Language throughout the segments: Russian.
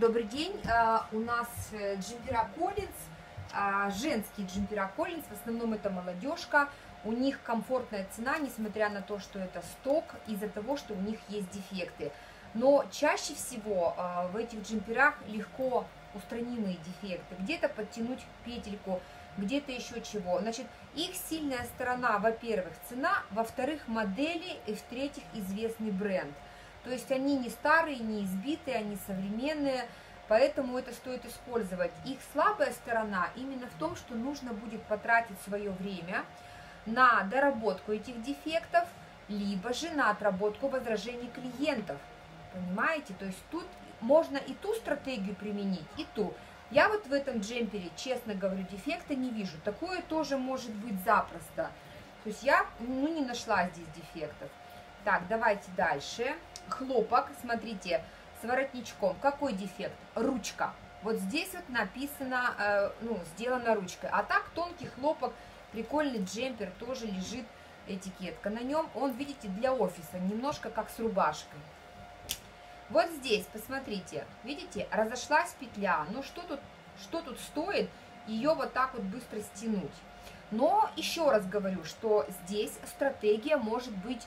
Добрый день, а, у нас э, джемпера Коллинз, а, женские джемпера Коллинз, в основном это молодежка, у них комфортная цена, несмотря на то, что это сток, из-за того, что у них есть дефекты. Но чаще всего а, в этих джемперах легко устранимые дефекты, где-то подтянуть петельку, где-то еще чего. Значит, их сильная сторона, во-первых, цена, во-вторых, модели, и в-третьих, известный бренд – то есть они не старые, не избитые, они современные, поэтому это стоит использовать. Их слабая сторона именно в том, что нужно будет потратить свое время на доработку этих дефектов, либо же на отработку возражений клиентов. Понимаете? То есть тут можно и ту стратегию применить, и ту. Я вот в этом джемпере, честно говорю, дефекта не вижу. Такое тоже может быть запросто. То есть я ну, не нашла здесь дефектов. Так, давайте дальше хлопок, смотрите, с воротничком. Какой дефект? Ручка. Вот здесь вот написано, э, ну, сделано ручкой. А так тонкий хлопок, прикольный джемпер, тоже лежит этикетка на нем. Он, видите, для офиса, немножко как с рубашкой. Вот здесь, посмотрите, видите, разошлась петля. Ну, что тут, что тут стоит ее вот так вот быстро стянуть? Но еще раз говорю, что здесь стратегия может быть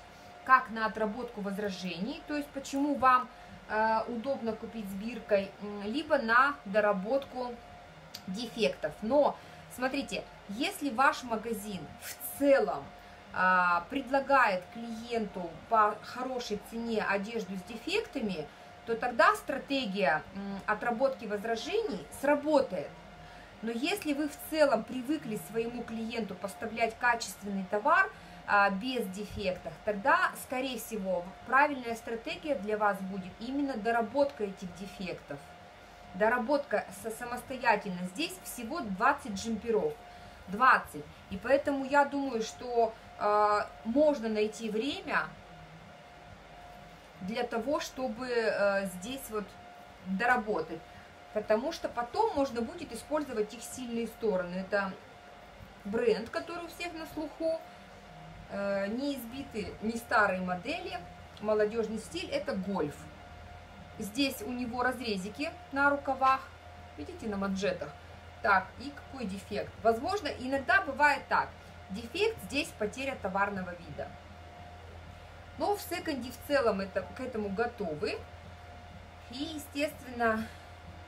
как на отработку возражений, то есть почему вам э, удобно купить с биркой, либо на доработку дефектов. Но смотрите, если ваш магазин в целом э, предлагает клиенту по хорошей цене одежду с дефектами, то тогда стратегия отработки возражений сработает. Но если вы в целом привыкли своему клиенту поставлять качественный товар, а, без дефектов, тогда, скорее всего, правильная стратегия для вас будет именно доработка этих дефектов. Доработка самостоятельно. Здесь всего 20 джемперов. 20. И поэтому я думаю, что э, можно найти время для того, чтобы э, здесь вот доработать. Потому что потом можно будет использовать их сильные стороны. Это бренд, который у всех на слуху. Э, не избиты, не старые модели, молодежный стиль, это гольф. Здесь у него разрезики на рукавах, видите, на манжетах. Так, и какой дефект? Возможно, иногда бывает так. Дефект здесь потеря товарного вида. Но в секонде в целом это, к этому готовы. И, естественно,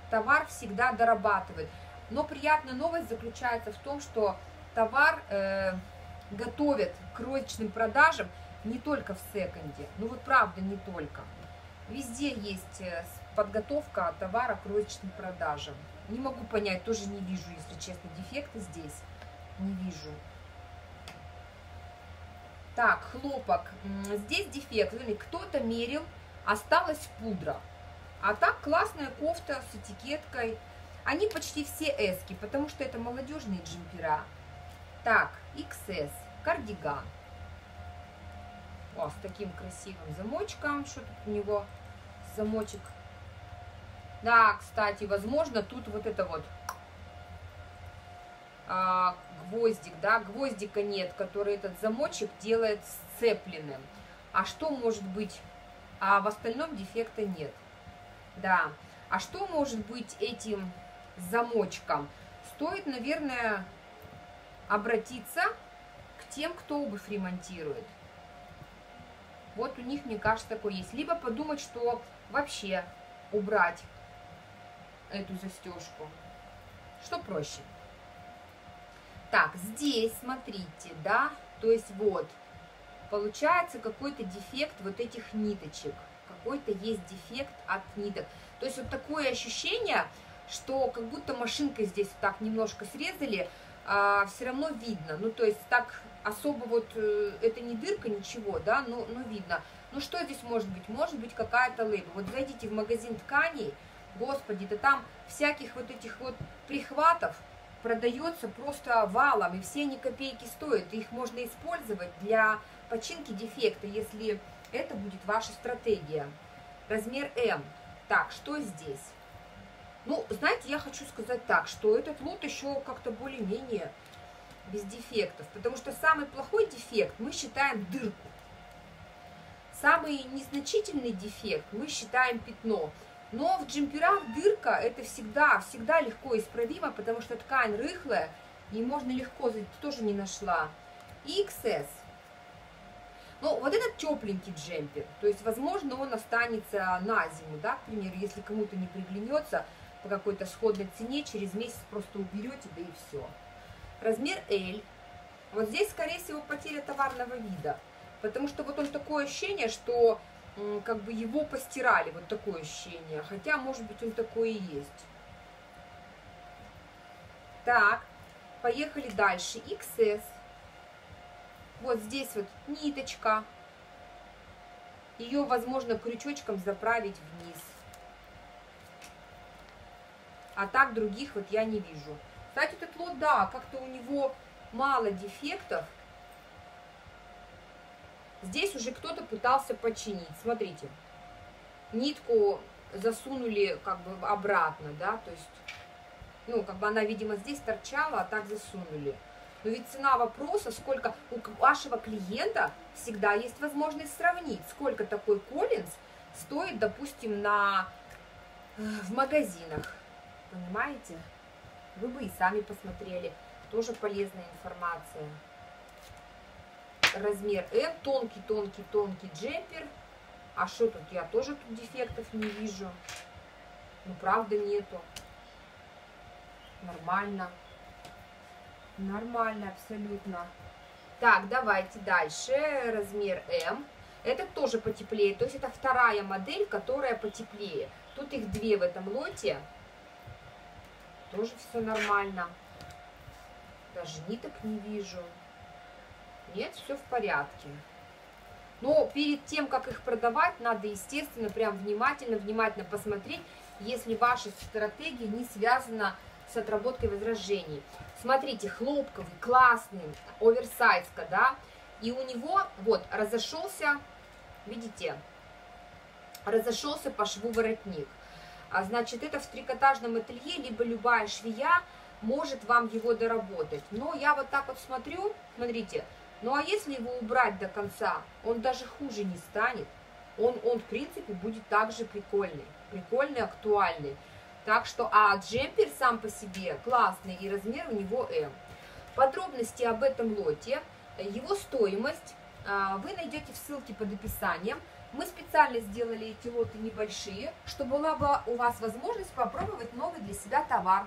товар всегда дорабатывает. Но приятная новость заключается в том, что товар э, готовят к розничным продажам не только в секонде, ну вот правда не только. Везде есть э, подготовка товара к розничным продажам. Не могу понять, тоже не вижу, если честно, дефекты здесь. Не вижу. Так, хлопок. Здесь дефект. Кто-то мерил, осталась пудра. А так классная кофта с этикеткой. Они почти все эски, потому что это молодежные джемпера. Так, XS, кардиган. О, с таким красивым замочком. Что тут у него замочек? Да, кстати, возможно, тут вот это вот а, гвоздик, да, гвоздика нет, который этот замочек делает сцепленным. А что может быть? А в остальном дефекта нет. Да. А что может быть этим замочком? Стоит, наверное, обратиться тем, кто обувь ремонтирует. Вот у них, мне кажется, такое есть. Либо подумать, что вообще убрать эту застежку. Что проще? Так, здесь, смотрите, да, то есть вот, получается какой-то дефект вот этих ниточек. Какой-то есть дефект от ниток. То есть вот такое ощущение, что как будто машинкой здесь так немножко срезали, а, все равно видно. Ну, то есть так особо вот, э, это не дырка, ничего, да, но, но видно. Ну, что здесь может быть? Может быть какая-то лейба. Вот зайдите в магазин тканей, господи, да там всяких вот этих вот прихватов продается просто валом, и все они копейки стоят. Их можно использовать для починки дефекта, если это будет ваша стратегия. Размер М. Так, что здесь? Ну, знаете, я хочу сказать так, что этот лот еще как-то более-менее без дефектов, потому что самый плохой дефект мы считаем дырку. Самый незначительный дефект мы считаем пятно. Но в джемперах дырка это всегда, всегда легко исправимо, потому что ткань рыхлая, и можно легко, тоже не нашла. XS. Ну, вот этот тепленький джемпер, то есть, возможно, он останется на зиму, да, к примеру, если кому-то не приглянется по какой-то сходной цене, через месяц просто уберете, да и все. Размер L. Вот здесь, скорее всего, потеря товарного вида, потому что вот он такое ощущение, что как бы его постирали, вот такое ощущение, хотя, может быть, он такой и есть. Так, поехали дальше. XS. Вот здесь вот ниточка. Ее, возможно, крючочком заправить вниз. А так других вот я не вижу. Кстати, этот лот, да, как-то у него мало дефектов. Здесь уже кто-то пытался починить. Смотрите, нитку засунули как бы обратно, да, то есть, ну, как бы она, видимо, здесь торчала, а так засунули. Но ведь цена вопроса, сколько у вашего клиента всегда есть возможность сравнить, сколько такой Коллинз стоит, допустим, на, э, в магазинах. Понимаете? Вы бы и сами посмотрели. Тоже полезная информация. Размер М, тонкий-тонкий-тонкий джемпер. А что тут? Я тоже тут дефектов не вижу. Ну, правда, нету. Нормально. Нормально, абсолютно. Так, давайте дальше. Размер М. Это тоже потеплее. То есть это вторая модель, которая потеплее. Тут их две в этом лоте. Тоже все нормально. Даже ниток не вижу. Нет, все в порядке. Но перед тем, как их продавать, надо, естественно, прям внимательно, внимательно посмотреть, если ваша стратегия не связана с отработкой возражений. Смотрите, хлопковый, классный, оверсайзка, да, и у него, вот, разошелся, видите, разошелся по шву воротник. А значит, это в трикотажном ателье, либо любая швея может вам его доработать. Но я вот так вот смотрю, смотрите, ну а если его убрать до конца, он даже хуже не станет. Он, он в принципе, будет также прикольный, прикольный, актуальный. Так что, а джемпер сам по себе классный, и размер у него М. Подробности об этом лоте, его стоимость а, вы найдете в ссылке под описанием. Мы специально сделали эти лоты небольшие, чтобы была бы у вас возможность попробовать новый для себя товар.